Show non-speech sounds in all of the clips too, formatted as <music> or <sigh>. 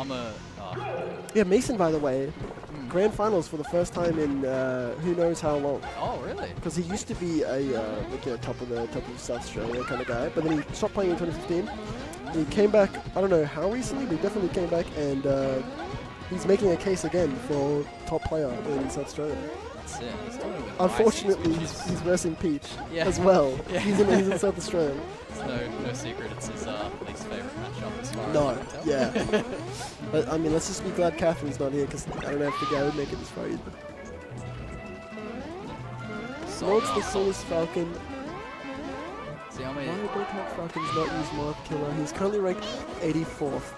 I'm a. Uh, Yeah, Mason, by the way, grand finals for the first time in uh, who knows how long. oh, really? Because he used to be a uh, like, top of the top of South Australia kind of guy, but then he stopped playing in 2015. He came back. I don't know how recently, but he definitely came back, and uh, he's making a case again for top player in South Australia. That's it. He's doing Unfortunately, he's, he's versing Peach Yeah. as well. <laughs> Yeah. He's, in, he's in South Australia. <laughs> It's no, no secret. It's his uh, least favorite matchup as far as I No, can tell. yeah. <laughs> but I mean, let's just be glad Catherine's not here because I don't know if the guy would make it this far either. Lord's the coolest Falcon. See, I Why mean, did Top Falcons not use Mark Killer? He's currently ranked 84th.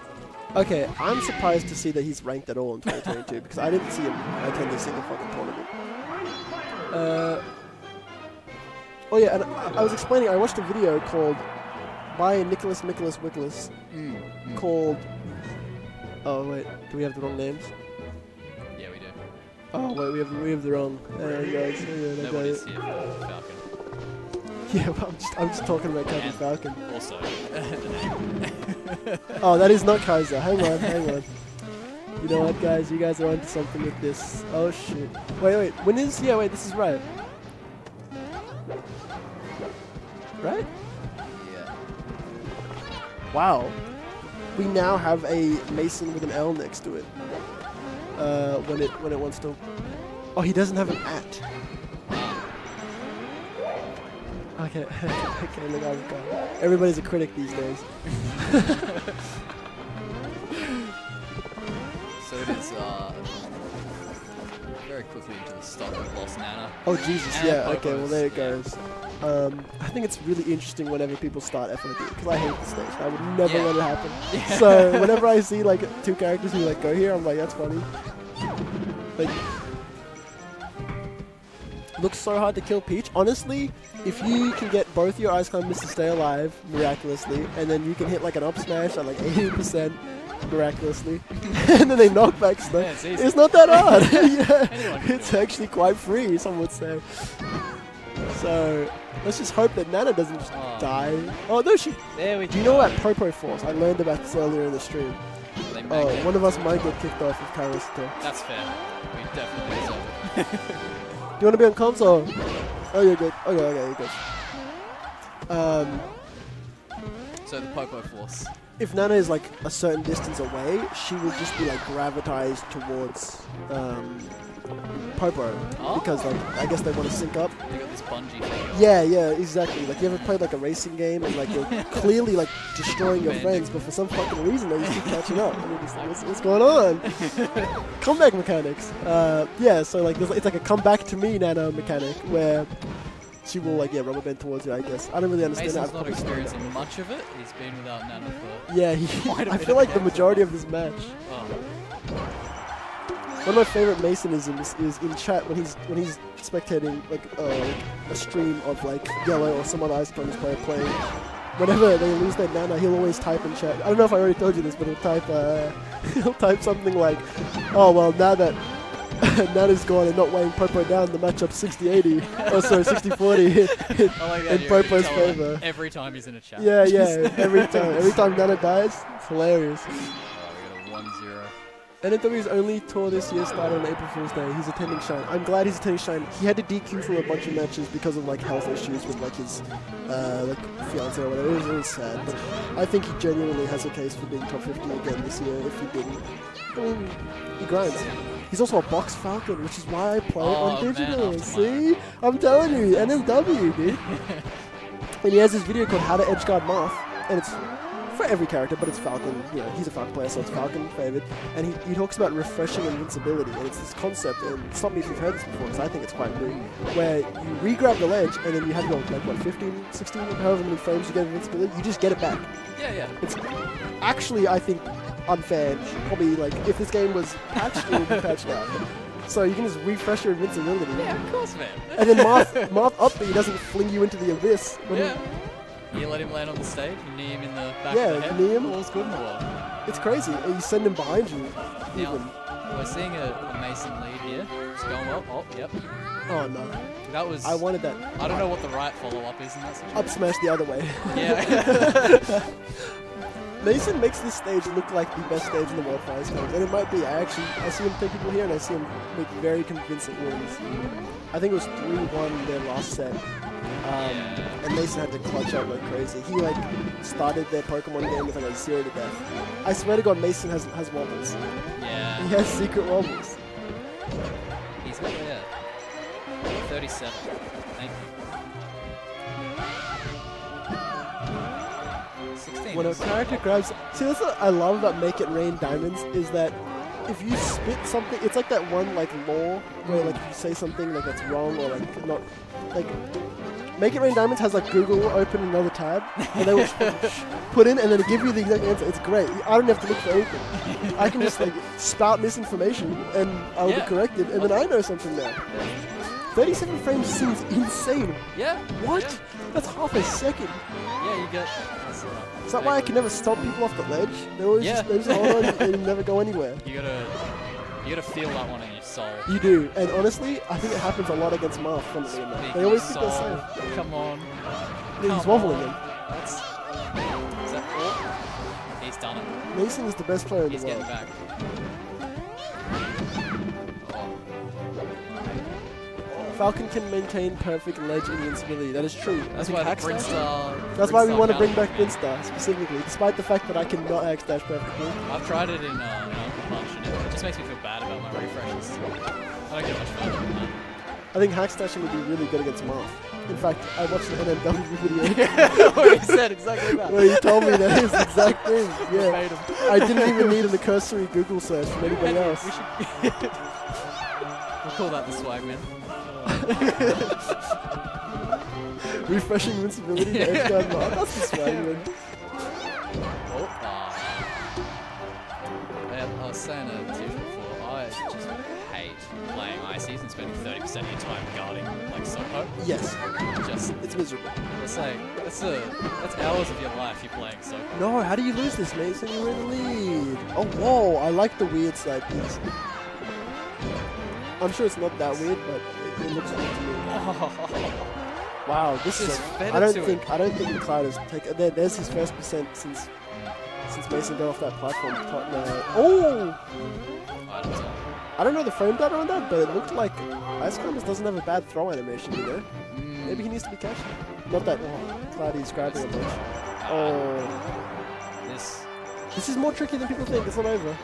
Okay, I'm surprised to see that he's ranked at all in 2022 because I didn't see him attend a single fucking tournament. Uh, oh yeah, and I, I was explaining. I watched a video called by Nicholas Nicholas Wickles mm, mm. called. Oh wait, do we have the wrong names? Yeah, we do. Oh wait, we have we have the wrong. There you go. So, yeah, that Nobody's here for Falcon. <laughs> yeah, well, I'm just I'm just talking about Captain And- Falcon. Also, <laughs> Oh, that is not Kaiza. Hang on, hang on. You know what, guys? You guys are onto something with this. Oh shit. Wait, wait. When is? Yeah, wait. This is right. Right? yeah. Wow. We now have a Mason with an L next to it. Uh, when it when it wants to. Oh, he doesn't have an at. Okay, okay, look, I've got it. Everybody's a critic these days. <laughs> So it is uh, very quickly into the stock of Lost Nana. Oh Jesus, yeah. Okay, well there it yeah. goes. Um, I think it's really interesting whenever people start FOD because I hate the stage. I would never Yeah. let it happen. <laughs> Yeah. So whenever I see like two characters who like go here, I'm like, that's funny. Like, looks so hard to kill Peach. Honestly, if you can get both your Ice Climb to stay alive miraculously, and then you can hit like an up smash at like 80% miraculously, <laughs> and then they knock back snow. Yeah, it's. It's not that hard. <laughs> yeah, it's actually quite free. Some would say. So let's just hope that Nana doesn't just Oh. die. Oh no, she. There we Do you know about Popo Force? I learned about this earlier in the stream. Oh, it. one of us might get kicked off if Kairos attack. That's fair. We definitely deserve it. <laughs> Do you want to be on comms or? Oh, you're good. Okay, okay, you're good. Um, So the Popo Force. If Nana is like a certain distance away, she would just be like gravitized towards um, Popo Oh. because like I guess they want to sync up. They got this bungee thing. Yeah, yeah, exactly. Like you ever played like a racing game and like you're <laughs> clearly like destroying your friends, but for some fucking reason they just keep catching up. And you're just like, what's, what's <laughs> going on? comeback mechanics. Uh, yeah, so like it's like a comeback to me Nana mechanic where she will like yeah rubber band towards you. I guess I don't really understand Mason's that. not experiencing much of it. He's been without Nana for. Yeah, he, <laughs> I feel like the majority of this match. Oh, One of my favorite Masonisms is in chat when he's when he's spectating like, uh, a stream of like Yellow or some other Ice Climbers player playing. Whenever they lose their Nana, he'll always type in chat. I don't know if I already told you this, but he'll type uh, <laughs> he'll type something like, "Oh well, now that <laughs> Nana's gone and not weighing Popo down, the matchup 60-80. oh sorry, 60-40 <laughs> like <laughs> in Popo's favor." Every time he's in a chat. Yeah, yeah. Every time, every time Nana dies, it's hilarious. Alright, we got a 1 0. NNW's only tour this year started on April Fool's Day. He's attending Shine. I'm glad he's attending Shine. He had to DQ for a bunch of matches because of like health issues with like his uh, like fiance or whatever. It was really sad, but I think he genuinely has a case for being top 50 again this year. If he didn't, I mean, he grinds. He's also a box falcon, which is why I play it Oh, oh on digital. after See, I'm telling you, NNW, dude. and he has this video called How to Edge Edgeguard Marth, and it's for every character, but it's Falcon. You know, he's a Falcon player, so it's Falcon favored. And he, he talks about refreshing invincibility, and it's this concept. And stop me if you've heard this before, because I think it's quite new. Where you re-grab the ledge, and then you have your like what 15, 16, however many frames you get invincibility, you just get it back. Yeah, yeah. It's actually, I think, unfair. Probably like if this game was patched, it would be patched out. So you can just refresh your invincibility. Yeah, of course, man. And then Marth, Marth up B doesn't fling you into the abyss. Yeah. You let him land on the stage, you knee him in the back Yeah, of the head. knee him. All's good in the world. It's crazy. You send him behind you. Now, Even. we're seeing a, a Mason lead here. It's going well. Oh, yep. Oh no. That was. I wanted that. I don't know what the right follow up is in that situation. Up smash the other way. Yeah. <laughs> <laughs> Mason makes this stage look like the best stage in the World Finals games, and it might be. I actually I see him take people here, and I see him make very convincing wins. I think it was three one their last set, um, and Mason had to clutch up like crazy. He like started their Pokemon game with like a zero to death. I swear to God, Mason has has wobbles. Yeah. He has secret wobbles. He's got yeah. 37. Thank you. When a character grabs, see that's what I love about Make It Rain Diamonds is that if you spit something, it's like that one like law where like if you say something like that's wrong or like not like. Make It Rain Diamonds has like Google open another tab and they will <laughs> put in and then give you the exact answer. It's great. I don't have to look for anything. I can just like spout misinformation and I'll Yeah. be corrected and then I know something now. 37 frames seems insane. Yeah. What? Yeah, That's half a second. yeah you get. That's, uh, Is that why I can never stop people off the ledge? They always Yeah. just, they just hold on and <laughs> they never go anywhere. You gotta. You gotta feel that one in your soul. You do, and honestly, I think it happens a lot against Marth, funnily enough. Speak They always your think they're safe. Come on. Yeah, he's Come wobbling him. That's. Is that oh, He's done it. Mason is the best player in He's the getting world. back. Falcon can maintain perfect ledge invincibility. That is true. That's why Hax Dash- Brinstar. That's why we want to bring back Brinstar specifically, despite the fact that I cannot hax dash perfectly. I've tried it in, uh, in UnclePunch and it just makes me feel bad about my refreshes. I don't get much fun from that. I think hax dashing would be really good against Marth. In fact, I watched an NNW video <laughs> what he said exactly that. where he told me that his exact thing. <laughs> Yeah, I didn't even need a cursory Google search from anybody <laughs> else. We should. we'll call that the swag man. <laughs> Refreshing invincibility to edge guard Marth. That's the swag, man. Oh, ah. Yeah, I was saying to Tish before, I just hate playing ICs and spending 30% of your time guarding like Sopo. Yes, Just, it's miserable. it's like, that's, a, that's hours of your life you're playing Sopo. No, how do you lose this, Mason? You're in the lead. Oh, whoa. I like the weird side piece. I'm sure it's not that weird, but it, it looks weird to me. <laughs> Wow, this is. Just A, fed I don't think. I don't think McCloud has taken. There, there's his first percent since since Mason got off that platform. Oh, I don't know. I don't know the frame data on that, but it looked like Ice Climbers doesn't have a bad throw animation, you know. Mm, Maybe he needs to be catching. Not that Cloudy's grabbing a bunch. ah, Oh, This, this is more tricky than people think. It's not over.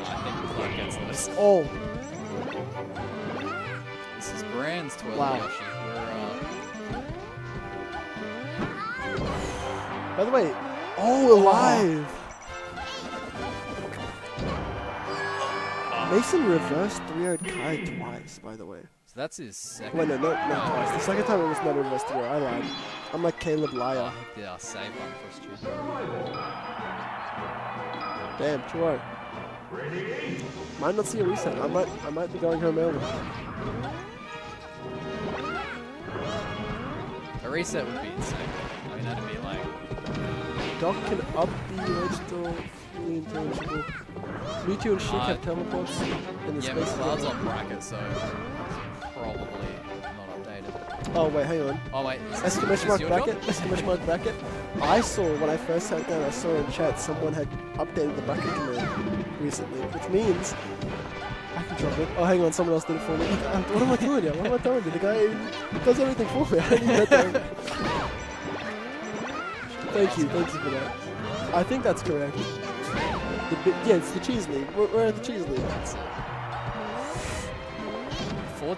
I think Cloud gets this. Oh, is Brand's Wow. Yoshi. Uh, by the way, oh, alive. Mason reversed 3 Kai twice, by the way. so that's his second. Wait, no, no, not twice. The second time it was not reversed reverse 3 I lied. I'm like Caleb Liar. Oh, yeah, save one for Stu. Damn, Churro. Might not see a reset. I might, I might be going home early. Reset would be insane. I mean, that'd be like, Doc can up the edge to fully intelligible. Mewtwo and Sheik Uh, have teleports in the yeah, but space. Cloud's on bracket, so probably not updated. Oh wait, hang on. Oh wait, is this, is Exclamation mark bracket? Exclamation mark bracket. I saw when I first sat down. I saw in chat someone had updated the bracket command recently, which means it. Oh, hang on, someone else did it for me. what am I doing here? What am I telling you? The guy does everything for me. <laughs> I don't Thank you, thank you for that. I think that's correct. yeah, it's the Cheese League. Where are the Cheese League. 4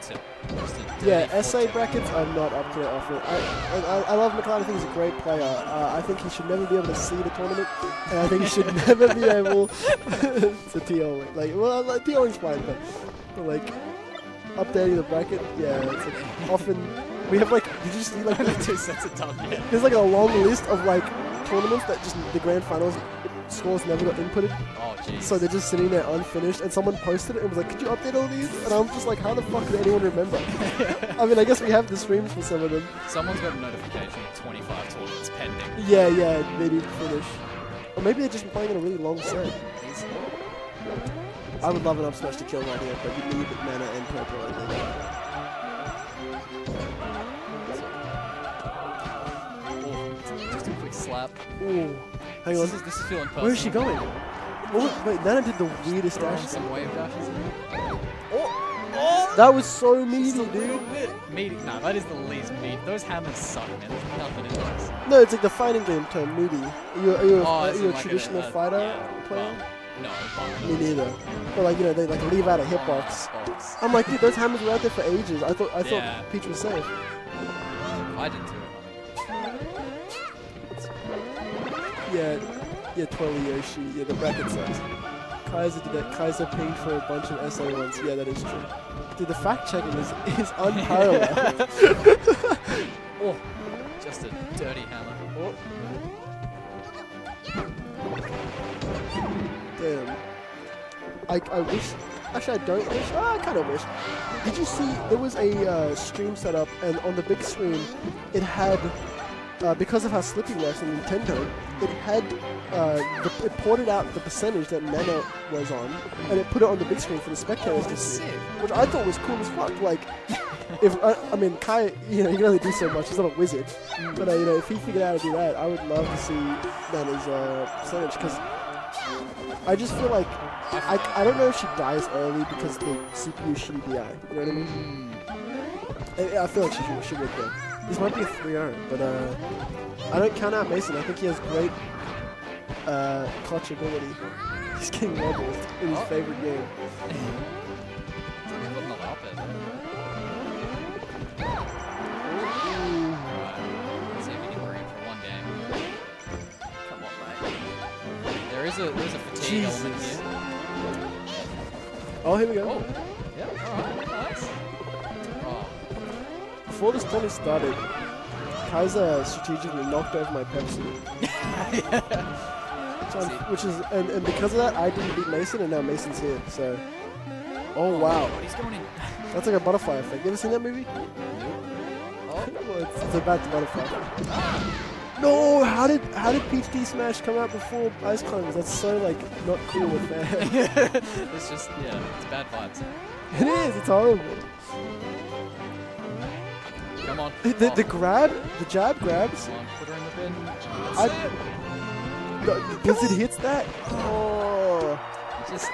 yeah, SA brackets I'm not up to offer. I, I, I love McCloud. I think he's a great player. Uh, I think he should never be able to see the tournament, and I think he should <laughs> never be able <laughs> to TO it. Like, well, like, TOing's fine, but, but like updating the bracket, yeah, it's like often we have like. Did you just see like <laughs> Two sets of done. Yeah. there's like a long list of like tournaments that just the grand finals scores never got inputted, Oh jeez. so they're just sitting there unfinished. And someone posted it and was like, "Could you update all these?" And I'm just like, "How the fuck did anyone remember?" <laughs> I mean, I guess we have the streams for some of them. Someone's got a notification of 25 tournaments pending. Yeah, yeah, they didn't finish. Or maybe they're just playing in a really long set. I would love an up smash to kill right here, but you need mana and purple, I think. Oh, just a quick slap. Ooh. Hang This on. is, this is feeling personal. Where is she going? What was, wait, Nana did the weirdest dash. some wave dashes. Oh, oh! That was so Just meaty, dude. bit meaty. Nah, that is the least meat. Those hammers suck, man. There's nothing in those. No, it's like the fighting game term, meaty. Are you, are you, a, Oh, are you a like traditional a, fighter yeah, player? well, no, Me neither. But like, you know, they like leave out a hitbox. Box. I'm like, dude, those hammers were out there for ages. I thought I thought Yeah. Peach was safe. I did too. I mean. Yeah, yeah, Twirly Yoshi. Yeah, the bracket sucks. Kaiza did that. Kaiza pinged for a bunch of SA ones. Yeah, that is true. Dude, the fact checking is, is unparalleled. <laughs> Oh, just a dirty hammer. Oh, Damn. I, I wish. Actually, I don't wish. Oh, I kind of wish. Did you see there was a uh, stream set up, and on the big screen, it had, uh, because of how Slippi works on Nintendo, it had, uh, the, it ported out the percentage that Nana was on, and it put it on the big screen for the spectators to see. Which I thought was cool as fuck. Like, if I, I mean Kai, you know, he can only do so much. He's not a wizard, but uh, you know, if he figured out how to do that, I would love to see Nana's uh, percentage because I just feel like I, I don't know if she dies early because the CPU shitty DI. You know what I mean? Mm, I, I feel like she should, she would though. This might be a 3-0, but uh, I don't count out Mason. I think he has great uh, clutch ability. <laughs> He's getting leveled in his Oh. favorite game. putting them up there. Right. Let's see if we can bring it for one game. Come on, mate. There is a there's a fatigue element here. Oh, here we go. Oh, yeah, alright, nice. Before this tournament started, Kaiza strategically knocked over my Pepsi. <laughs> So which is, and, and because of that, I didn't beat Mason, and now Mason's here. So, oh wow, He's going in. <laughs> that's like a butterfly effect. You ever seen that movie? Oh, <laughs> it's, it's about the butterfly. No, how did how did Peach D Smash come out before Ice Climbers? That's so like not cool with that. it's just yeah, it's bad vibes. it is. It's horrible. Come on. The, the, the grab, the jab grabs. Come on, put her in the bin. I, it. no, Blizzard hits that. Oh. Just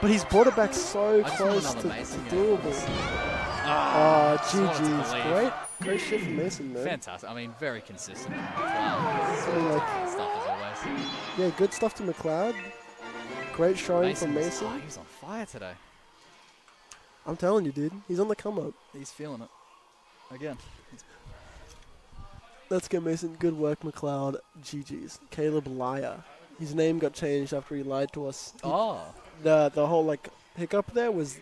But he's brought it back so I close to, to doable. ah, Oh, wanted GG's. Great, great shit from Mason, man. fantastic. I mean, very consistent. Wow. So, like, Stuff as always. yeah, good stuff to McCloud. Great showing Mason, from Mason. Oh, he's on fire today. I'm telling you, dude. He's on the come up. He's feeling it. Again. Let's go, Mason. Good work, McCloud. GG's. Caleb Liar. His name got changed after he lied to us. He- Oh. The the whole like hiccup there was,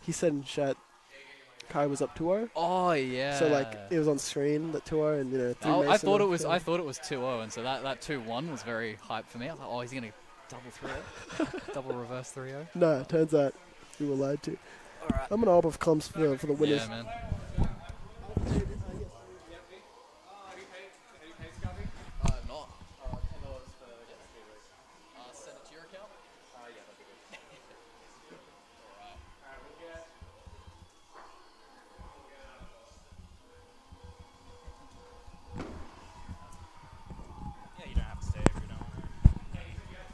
he said in chat, Kai was up 2-0. Oh yeah. So like it was on screen that 2-0 and you know. threw Oh, I thought it was yeah. I thought it was 2-0 and so that that 2-1 was very hype for me. I was like, "Oh, he's going to double 3 <laughs> double reverse oh." 3-0." No, turns out we were lied to. All right. I'm gonna up of comps for for the winners. Yeah, man. Uh, not. Uh, send it to your account? Uh, yeah, that'd be good. Alright. Yeah, you don't have to stay if you don't want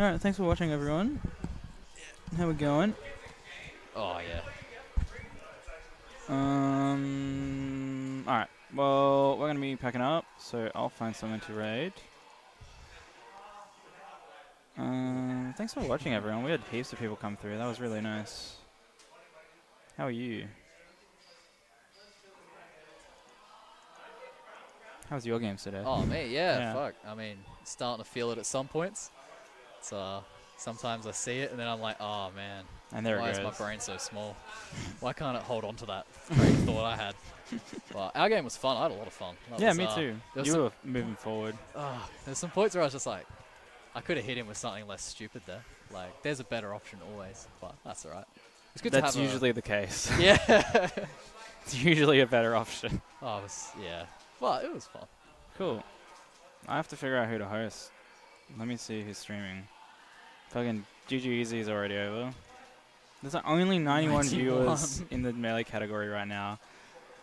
Alright, thanks for watching everyone. How we going? Oh, yeah. Um alright. Well, we're gonna be packing up, so I'll find someone to raid. Um, thanks for watching everyone. We had heaps of people come through. That was really nice. How are you? How's your games today? Oh, me, yeah, Yeah. fuck. I mean, starting to feel it at some points. It's, uh, sometimes I see it and then I'm like, oh, man. and there Why is my brain so small? <laughs> Why can't it hold on to that thought I had? <laughs> Well, our game was fun. I had a lot of fun. That yeah, was, me uh, too. You were moving forward. Ah, there's some points where I was just like, I could have hit him with something less stupid there. Like, there's a better option always, but that's alright. It's good That's to have That's usually the case. <laughs> yeah. it's usually a better option. oh, it was, yeah. Well, it was fun. Cool. I have to figure out who to host. Let me see who's streaming. Fucking GG Easy is already over. There's only 91 viewers in the melee category right now,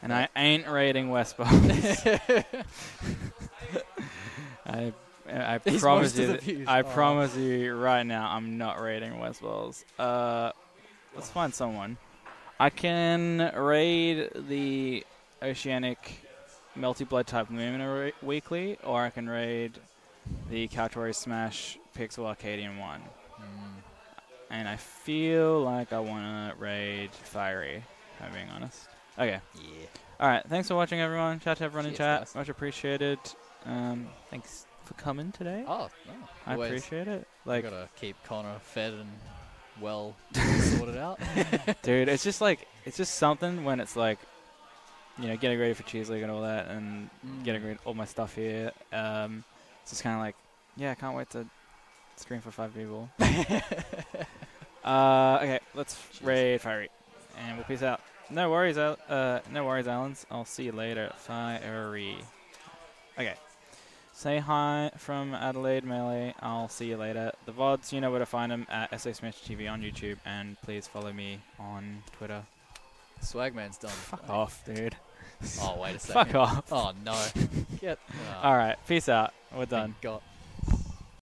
and I ain't raiding West <laughs> Balls. <laughs> I I promise you, of the that- views. I Oh. promise you right now, I'm not raiding Westballz. Uh, let's find someone. I can raid the Oceanic Melty Blood type Lumina weekly, or I can raid the Couch Smash Pixel Arcadian one. Mm. And I feel like I want to raid Fiery, if I'm being honest. Okay. Yeah. All right. Thanks for watching, everyone. Shout out to everyone in chat. guys. Much appreciated. Um, thanks for coming today. Oh, no. I always. appreciate it. Like, Like, gotta keep Connor fed and well <laughs> sorted out. <laughs> dude, it's just like it's just something when it's like, you know, getting ready for Cheese League and all that, and Mm. getting rid all my stuff here. Um, it's just kind of like, yeah, I can't wait to stream for five people. <laughs> Uh, okay, let's Cheers. raid Fiery, and we'll peace out. No worries, Al- uh, no worries, Allens. I'll see you later, Fiery. Okay. Say hi from Adelaide Melee. I'll see you later. The VODs, you know where to find them at SA Smash TV on YouTube, and please follow me on Twitter. Swagman's done. Fuck off, dude. Oh, wait a <laughs> second. Fuck off. Oh, no. <laughs> Get. Oh, All right, peace out. We're thank done. God.